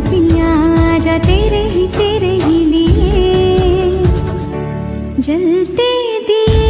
पिया आजा तेरे ही तेरे ही लिए। जलते दिए